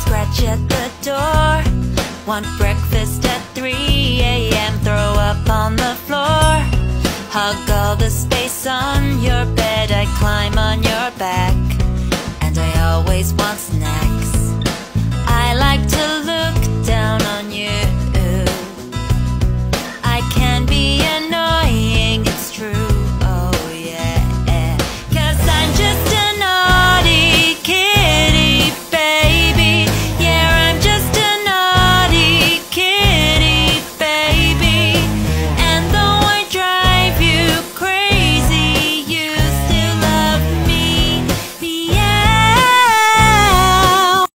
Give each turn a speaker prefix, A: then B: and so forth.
A: scratch at the door. Want breakfast at 3 a.m. Throw up on the floor. Hug all the space on your bed I climb on your back. And I always want snacks.